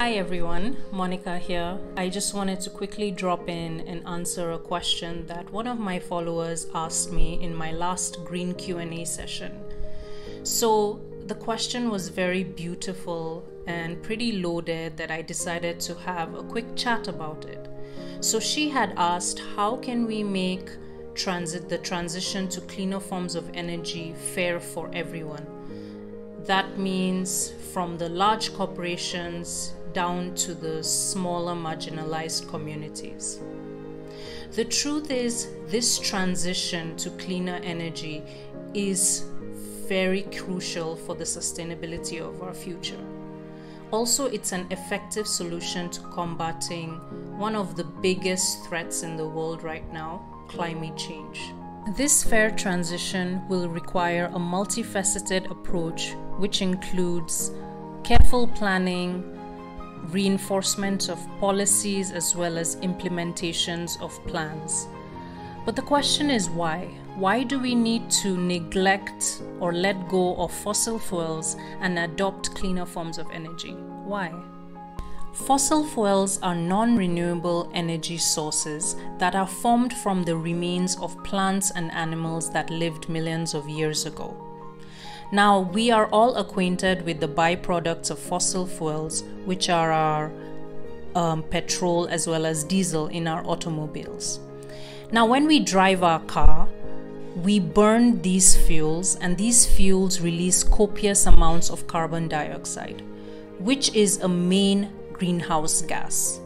Hi everyone, Monica here. I just wanted to quickly drop in and answer a question that one of my followers asked me in my last green Q&A session. So, the question was very beautiful and pretty loaded that I decided to have a quick chat about it. So she had asked how can we make transit the transition to cleaner forms of energy fair for everyone? That means from the large corporations down to the smaller marginalized communities. The truth is, this transition to cleaner energy is very crucial for the sustainability of our future. Also, it's an effective solution to combating one of the biggest threats in the world right now climate change. This fair transition will require a multifaceted approach, which includes careful planning, reinforcement of policies as well as implementations of plans. But the question is why? Why do we need to neglect or let go of fossil fuels and adopt cleaner forms of energy? Why? Fossil fuels are non renewable energy sources that are formed from the remains of plants and animals that lived millions of years ago. Now, we are all acquainted with the byproducts of fossil fuels, which are our um, petrol as well as diesel in our automobiles. Now, when we drive our car, we burn these fuels, and these fuels release copious amounts of carbon dioxide, which is a main greenhouse gas.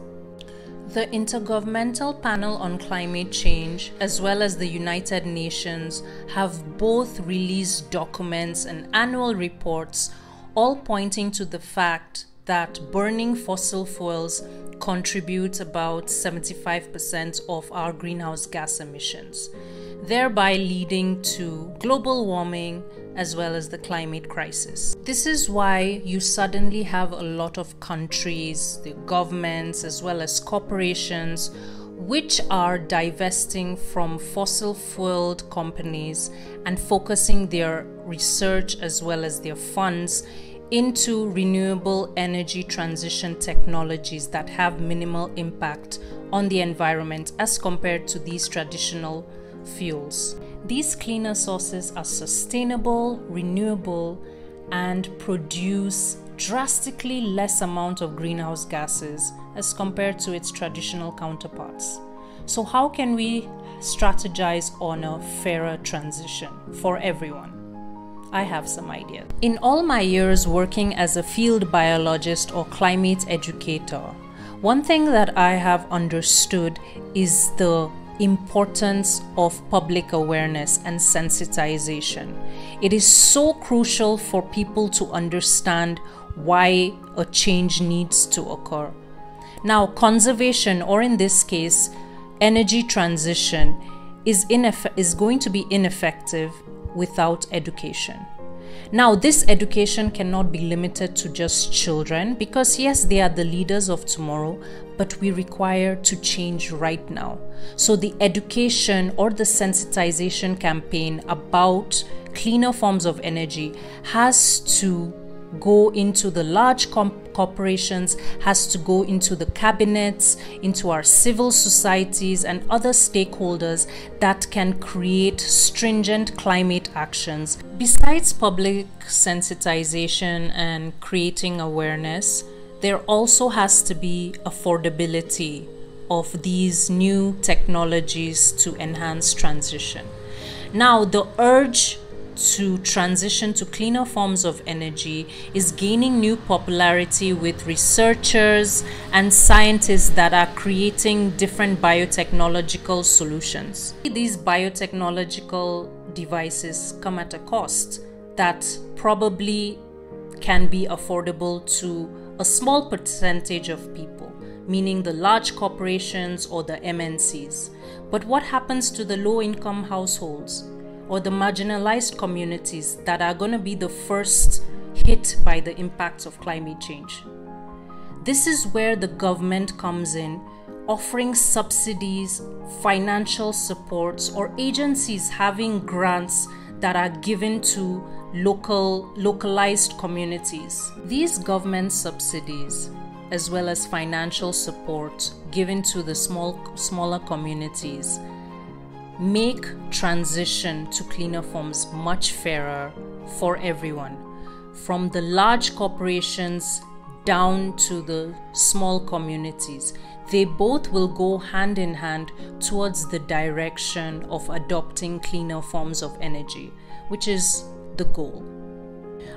The Intergovernmental Panel on Climate Change, as well as the United Nations, have both released documents and annual reports, all pointing to the fact that burning fossil fuels contributes about 75% of our greenhouse gas emissions, thereby leading to global warming as well as the climate crisis. This is why you suddenly have a lot of countries, the governments, as well as corporations which are divesting from fossil fueled companies and focusing their research as well as their funds into renewable energy transition technologies that have minimal impact on the environment as compared to these traditional fuels. These cleaner sources are sustainable, renewable, and produce drastically less amount of greenhouse gases as compared to its traditional counterparts. So how can we strategize on a fairer transition for everyone? I have some ideas. In all my years working as a field biologist or climate educator, one thing that I have understood is the importance of public awareness and sensitization. It is so crucial for people to understand why a change needs to occur. Now, conservation, or in this case, energy transition, is, is going to be ineffective without education. Now, this education cannot be limited to just children because, yes, they are the leaders of tomorrow, but we require to change right now. So, the education or the sensitization campaign about cleaner forms of energy has to go into the large corporations, has to go into the cabinets, into our civil societies, and other stakeholders that can create stringent climate actions. Besides public sensitization and creating awareness, there also has to be affordability of these new technologies to enhance transition. Now, the urge to transition to cleaner forms of energy is gaining new popularity with researchers and scientists that are creating different biotechnological solutions. These biotechnological devices come at a cost that probably can be affordable to a small percentage of people, meaning the large corporations or the MNCs. But what happens to the low income households? Or the marginalized communities that are going to be the first hit by the impacts of climate change. This is where the government comes in, offering subsidies, financial supports, or agencies having grants that are given to local localized communities. These government subsidies as well as financial support given to the small smaller communities make transition to cleaner forms much fairer for everyone. From the large corporations down to the small communities they both will go hand in hand towards the direction of adopting cleaner forms of energy which is the goal.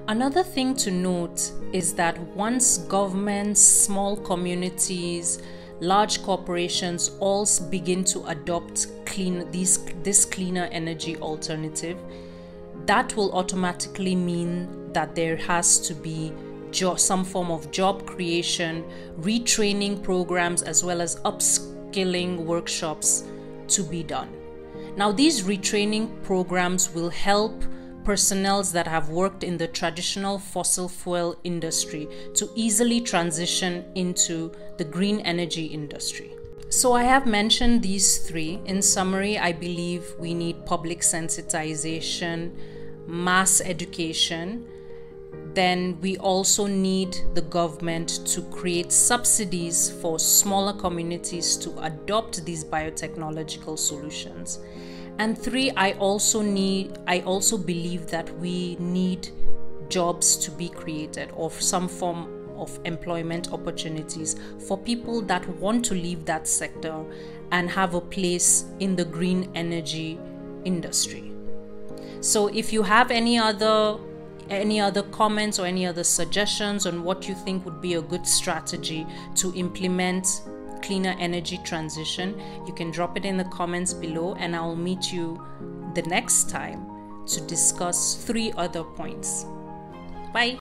Another thing to note is that once governments, small communities, large corporations all begin to adopt clean this cleaner energy alternative, that will automatically mean that there has to be jo- some form of job creation, retraining programs, as well as upskilling workshops to be done. Now, these retraining programs will help personnel that have worked in the traditional fossil fuel industry to easily transition into the green energy industry. So, I have mentioned these three. In summary, I believe we need public sensitization, mass education. Then we also need the government to create subsidies for smaller communities to adopt these biotechnological solutions and three i also need i also believe that we need jobs to be created or some form of employment opportunities for people that want to leave that sector and have a place in the green energy industry so if you have any other any other comments or any other suggestions on what you think would be a good strategy to implement cleaner energy transition, you can drop it in the comments below and I'll meet you the next time to discuss three other points. Bye.